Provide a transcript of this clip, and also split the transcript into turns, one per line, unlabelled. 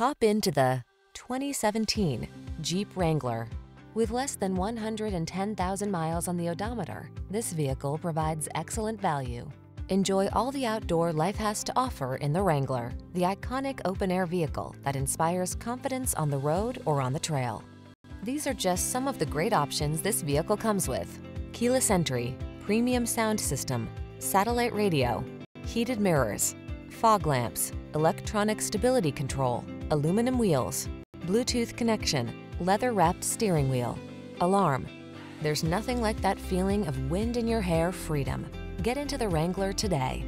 Hop into the 2017 Jeep Wrangler. With less than 110,000 miles on the odometer, this vehicle provides excellent value. Enjoy all the outdoor life has to offer in the Wrangler, the iconic open-air vehicle that inspires confidence on the road or on the trail. These are just some of the great options this vehicle comes with. Keyless entry, premium sound system, satellite radio, heated mirrors, fog lamps, electronic stability control, aluminum wheels, Bluetooth connection, leather-wrapped steering wheel, alarm. There's nothing like that feeling of wind in your hair freedom. Get into the Wrangler today.